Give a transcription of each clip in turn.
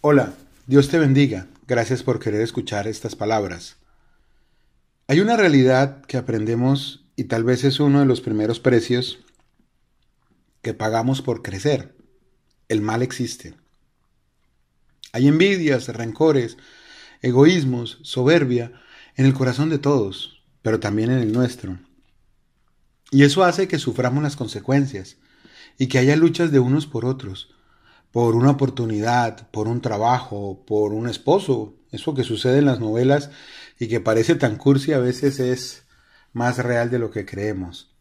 Hola, Dios te bendiga. Gracias por querer escuchar estas palabras. Hay una realidad que aprendemos y tal vez es uno de los primeros precios que pagamos por crecer. El mal existe. Hay envidias, rencores, egoísmos, soberbia en el corazón de todos, pero también en el nuestro. Y eso hace que suframos las consecuencias y que haya luchas de unos por otros, por una oportunidad, por un trabajo, por un esposo. Eso que sucede en las novelas y que parece tan cursi a veces es más real de lo que creemos.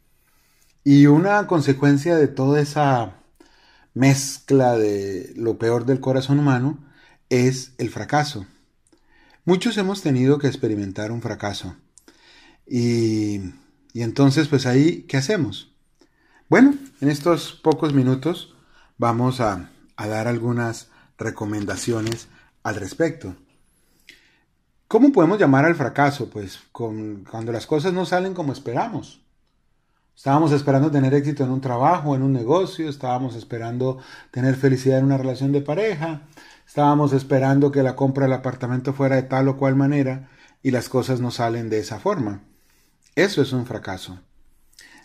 Y una consecuencia de toda esa mezcla de lo peor del corazón humano es el fracaso. Muchos hemos tenido que experimentar un fracaso. Y, entonces, pues ahí, ¿qué hacemos? Bueno, en estos pocos minutos vamos a, a dar algunas recomendaciones al respecto. ¿Cómo podemos llamar al fracaso? Pues cuando las cosas no salen como esperamos. Estábamos esperando tener éxito en un trabajo, en un negocio, estábamos esperando tener felicidad en una relación de pareja, estábamos esperando que la compra del apartamento fuera de tal o cual manera y las cosas no salen de esa forma. Eso es un fracaso.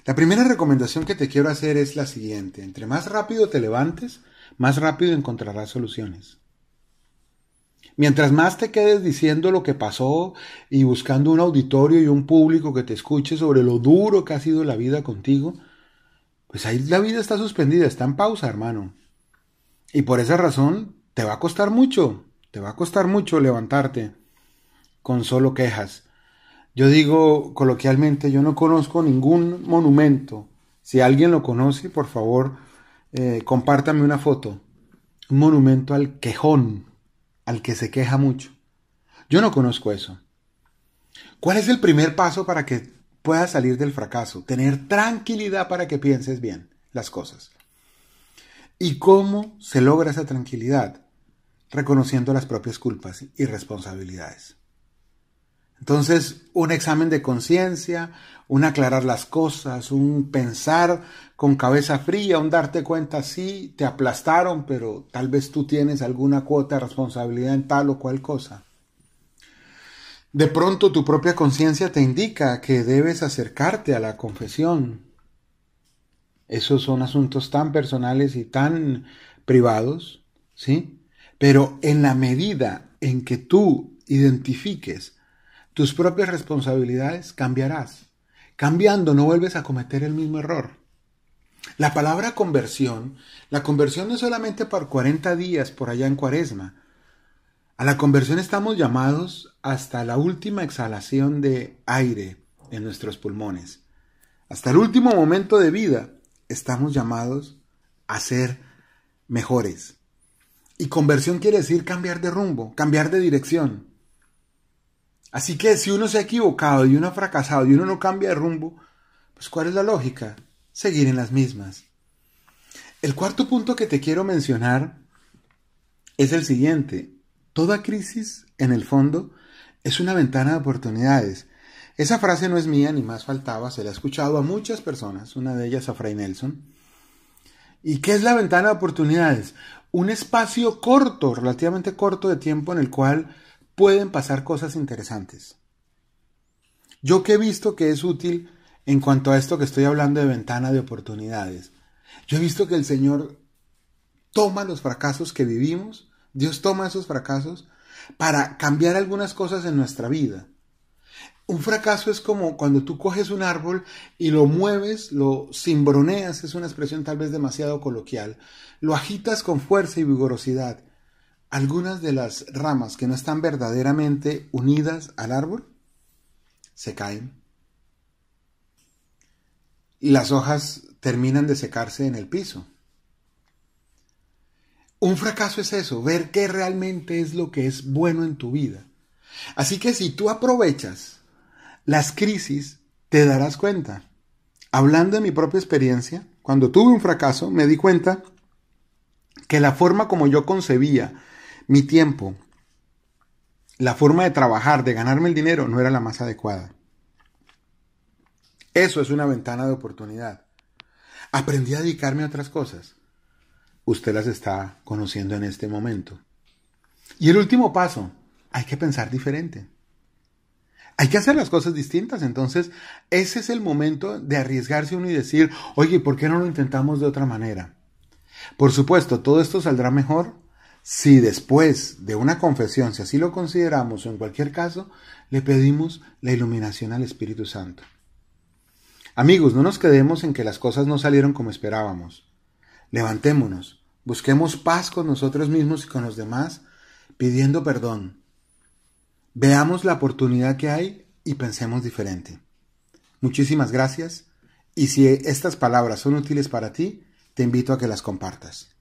La primera recomendación que te quiero hacer es la siguiente. Entre más rápido te levantes, más rápido encontrarás soluciones. Mientras más te quedes diciendo lo que pasó y buscando un auditorio y un público que te escuche sobre lo duro que ha sido la vida contigo, pues ahí la vida está suspendida, está en pausa, hermano. Y por esa razón te va a costar mucho, te va a costar mucho levantarte con solo quejas. Yo digo coloquialmente, yo no conozco ningún monumento. Si alguien lo conoce, por favor, eh, compártame una foto. Un monumento al quejón, al que se queja mucho. Yo no conozco eso. ¿Cuál es el primer paso para que puedas salir del fracaso? Tener tranquilidad para que pienses bien las cosas. ¿Y cómo se logra esa tranquilidad? Reconociendo las propias culpas y responsabilidades. Entonces, un examen de conciencia, un aclarar las cosas, un pensar con cabeza fría, un darte cuenta, sí, te aplastaron, pero tal vez tú tienes alguna cuota de responsabilidad en tal o cual cosa. De pronto tu propia conciencia te indica que debes acercarte a la confesión. Esos son asuntos tan personales y tan privados, ¿sí? Pero en la medida en que tú identifiques tus propias responsabilidades, cambiarás. Cambiando no vuelves a cometer el mismo error. La palabra conversión, la conversión no es solamente por 40 días por allá en cuaresma. A la conversión estamos llamados hasta la última exhalación de aire en nuestros pulmones. Hasta el último momento de vida estamos llamados a ser mejores. Y conversión quiere decir cambiar de rumbo, cambiar de dirección. Así que si uno se ha equivocado y uno ha fracasado y uno no cambia de rumbo, pues ¿cuál es la lógica? Seguir en las mismas. El cuarto punto que te quiero mencionar es el siguiente. Toda crisis, en el fondo, es una ventana de oportunidades. Esa frase no es mía, ni más faltaba, se la he escuchado a muchas personas, una de ellas a Fray Nelson. ¿Y qué es la ventana de oportunidades? Un espacio corto, relativamente corto de tiempo en el cual pueden pasar cosas interesantes. Yo que he visto que es útil en cuanto a esto que estoy hablando de ventana de oportunidades. Yo he visto que el Señor toma los fracasos que vivimos, Dios toma esos fracasos para cambiar algunas cosas en nuestra vida. Un fracaso es como cuando tú coges un árbol y lo mueves, lo cimbroneas, es una expresión tal vez demasiado coloquial, lo agitas con fuerza y vigorosidad algunas de las ramas que no están verdaderamente unidas al árbol se caen. Y las hojas terminan de secarse en el piso. Un fracaso es eso, ver qué realmente es lo que es bueno en tu vida. Así que si tú aprovechas las crisis, te darás cuenta. Hablando de mi propia experiencia, cuando tuve un fracaso, me di cuenta que la forma como yo concebía mi tiempo, la forma de trabajar, de ganarme el dinero, no era la más adecuada. Eso es una ventana de oportunidad. Aprendí a dedicarme a otras cosas. Usted las está conociendo en este momento. Y el último paso, hay que pensar diferente. Hay que hacer las cosas distintas. Entonces, ese es el momento de arriesgarse uno y decir, oye, ¿por qué no lo intentamos de otra manera? Por supuesto, todo esto saldrá mejor si después de una confesión, si así lo consideramos o en cualquier caso, le pedimos la iluminación al Espíritu Santo. Amigos, no nos quedemos en que las cosas no salieron como esperábamos. Levantémonos, busquemos paz con nosotros mismos y con los demás, pidiendo perdón. Veamos la oportunidad que hay y pensemos diferente. Muchísimas gracias y si estas palabras son útiles para ti, te invito a que las compartas.